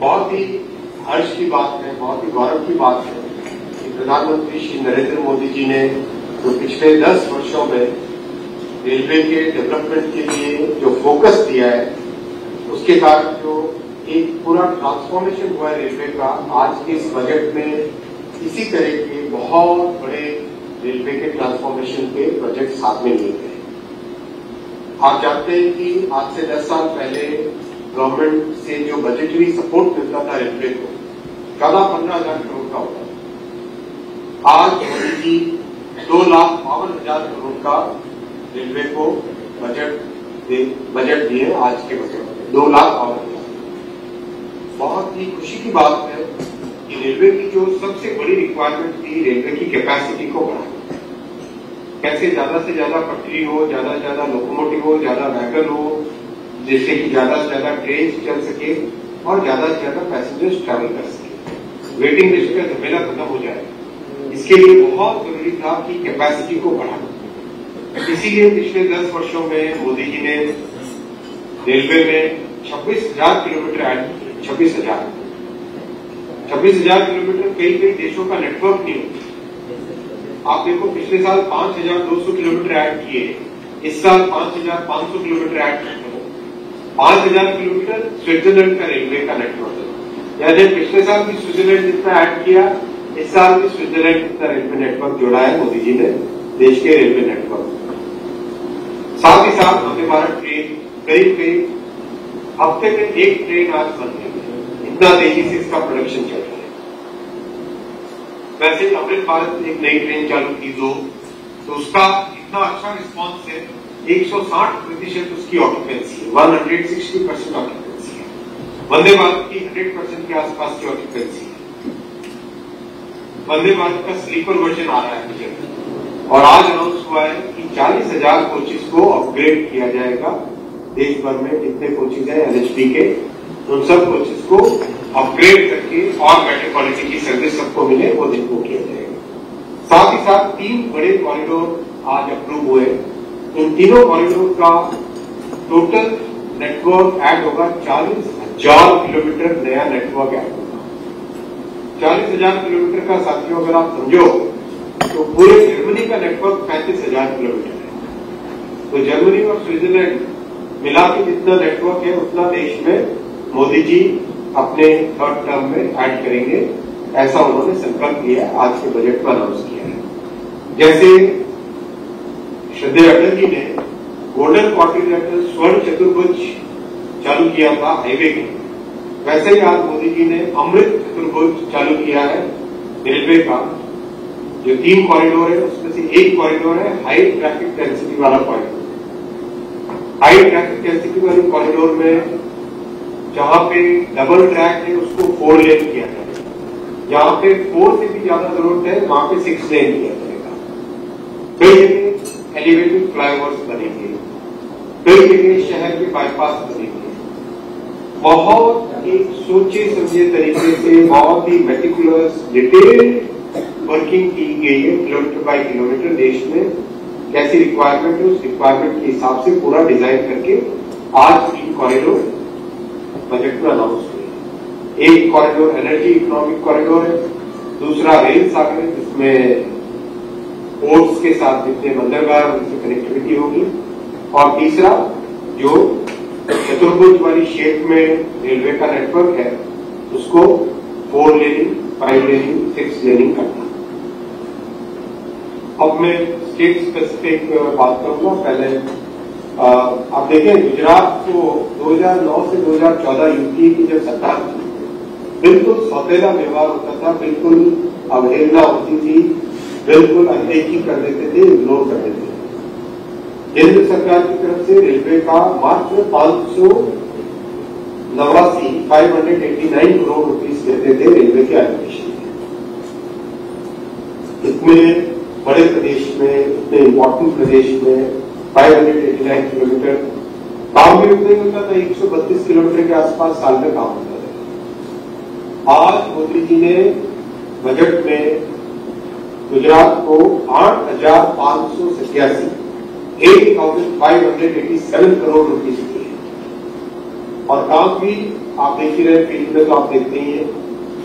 बहुत ही हर्ष की बात है, बहुत ही गौरव की बात है कि प्रधानमंत्री श्री नरेंद्र मोदी जी ने जो पिछले दस वर्षों में रेलवे के डेवलपमेंट के लिए जो फोकस दिया है, उसके कारण जो एक पूरा ट्रांसफॉर्मेशन हुआ है रेलवे का, आज के इस बजट में इसी तरह के बहुत बड़े रेलवे के ट्रांसफॉर्मेशन के प्रोजेक्ट साथ में लिए गए आप जानते हैं कि आज से 10 साल पहले गवर्नमेंट से जो बजटरी सपोर्ट मिलता था रेलवे को चौदह पंद्रह हज़ार करोड़ का होता आज मोदी दो लाख बावन हज़ार करोड़ का रेलवे को बजट बजट दिए आज के बजट में दो लाख बावन हज़ार। बहुत ही खुशी की बात है कि रेलवे की जो सबसे बड़ी रिक्वायरमेंट थी रेलवे की कैपेसिटी को बढ़ाना। कैसे ज़्यादा से ज़्यादा पटरी हो, ज़्यादा से ज़्यादा लोकोमोटिव हो, ज़्यादा व्हीकल हो जिससे कि ज़्यादा से ज़्यादा ट्रेन चल सके और ज़्यादा से ज़्यादा पैसेंजर्स ट्रैवल कर सके। वेटिंग लिस्ट का झमेला खत्म हो जाए। इसके लिए बहुत ज़रूरी था कि कैपेसिटी को बढ़ाना। इसीलिए पिछले दस वर्षों में, मोदी जी ने रेलवे में छब्बीस हज़ार किलोमीटर किए। छब्बीस हज़ार। छब्बीस हज़ार किलोमीटर कई कई देशों का नेटवर्क नहीं होता आप देखो, पिछले साल पाँच हज़ार दो सौ किलोमीटर ऐड किए। इस साल पाँच हज़ार पाँच सौ किलोमीटर ऐड किए। पाँच हज़ार किलोमीटर स्विट्जरलैंड का रेलवे का नेटवर्क यानी पिछले साल भी स्विट्जरलैंड जितना ऐड किया, इस साल भी स्विट्जरलैंड जितना रेलवे नेटवर्क जोड़ा है मोदी जी ने, देश के रेलवे नेटवर्क। साथ ही साथ वंदे भारत ट्रेन करीब करीब हफ़्ते में एक ट्रेन आज बन है। इतना तेज़ी से इसका प्रोडक्शन चल रहा है। वैसे अमृत भारत एक नई ट्रेन चालू की जो तो उसका इतना अच्छा रिस्पॉन्स है 160 प्रतिशत उसकी ऑक्यूपेंसी है। 160 परसेंट ऑक्यूपेंसी है। वंदे भारत की 100 परसेंट के आसपास की ऑक्यूपेंसी है। वंदे भारत का स्लीपर वर्जन आ रहा है मुझे। और आज अनाउंस हुआ है कि चालीस हज़ार कोचिज को अपग्रेड किया जाएगा। देश भर में जितने कोचिज है एनएचपी के, उन सब कोचिज को अपग्रेड करके और बेटर क्वालिटी की सर्विस सबको मिले, वो दिन को किया जाएगा। साथ ही साथ तीन बड़े कॉरिडोर आज अप्रूव हुए इन तीनों कॉरिडोर का टोटल नेटवर्क ऐड होगा चालीस हज़ार किलोमीटर नया नेटवर्क ऐड होगा। चालीस हज़ार किलोमीटर का साथियों, अगर आप समझो तो पूरे जर्मनी का नेटवर्क पैंतीस हज़ार किलोमीटर है। तो जर्मनी और स्विट्जरलैंड मिला के जितना नेटवर्क है, उतना देश में मोदी जी अपने थर्ड टर्म में ऐड करेंगे। ऐसा उन्होंने संकल्प लिया आज के बजट में अनाउंस किया है। जैसे श्रद्धेय अटल जी ने गोल्डन क्वार्टर स्वर्ण चतुर्भुज चालू किया था हाईवे के। वैसे ही आज मोदी जी ने अमृत चतुर्भुज चालू किया है रेलवे का। जो तीन कॉरिडोर है, उसमें से एक कॉरिडोर है हाई ट्रैफ़िक डेंसिटी वाला कॉरिडोर हाई ट्रैफ़िक डेंसिटी वाले कॉरिडोर में जहाँ पे डबल ट्रैक है, उसको फोर लेन किया जाएगा जहाँ पे फोर से भी ज़्यादा ज़रूरत है, वहाँ पे सिक्स लेन किया जाएगा। कई जगह एलिवेटेड फ्लाईओवर्स बनेंगे, कई जगह शहर के बाईपास बनेंगे। बहुत ही सोचे समझे तरीके से, बहुत ही मेटिकुलस डिटेल वर्किंग की गई है किलोमीटर बाय किलोमीटर देश में कैसी रिक्वायरमेंट है, उस रिक्वायरमेंट के हिसाब से पूरा डिज़ाइन करके आज तीन कॉरिडोर बजट में अनाउंस हुई एक कॉरिडोर एनर्जी इकोनॉमिक कॉरिडोर है, दूसरा रेल सागर जिसमें पोर्ट्स के साथ जितने बंदरगाह उनसे कनेक्टिविटी होगी। और तीसरा, जो चतुर्भुज वाली शेप में रेलवे का नेटवर्क है, उसको four laning five laning six laning करना। अब मैं स्टेट स्पेसिफिक बात करूँगा। पहले आप देखें, गुजरात को 2009 से 2014 यूपी की जब सरकार थी, बिल्कुल सौतेला व्यवहार होता था, बिल्कुल अवहेलना होती थी बिल्कुल अनदेखी कर देते थे इग्नोर कर देते थे। केंद्र सरकार की तरफ़ से रेलवे का मात्र पाँच सौ नवासी five hundred eighty nine crore rupees देते थे रेलवे के एलोकेशन इतने बड़े प्रदेश में इतने इम्पोर्टेंट प्रदेश में 589 किलोमीटर काम भी उतना ही होता था एक सौ बत्तीस किलोमीटर के आसपास साल में काम होता था। आज मोदी जी ने बजट में गुजरात को आठ हज़ार पाँच सौ सत्यासी eight thousand five hundred eighty seven crore rupees दिए और काम भी आप देख ही रहे फ़ील्ड में तो आप देखते ही हैं।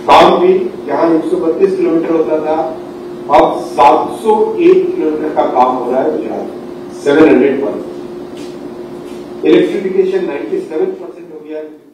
काम भी जहाँ 132 किलोमीटर होता था, अब 701 किलोमीटर का काम हो रहा है गुजरात सेवन हंड्रेड पर। इलेक्ट्रिफिकेशन 97 परसेंट हो गया। है